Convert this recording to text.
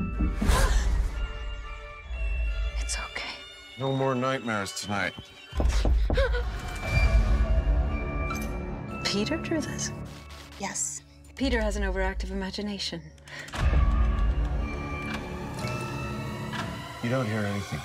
It's okay. No more nightmares tonight. Peter drew this? Yes. Peter has an overactive imagination. You don't hear anything.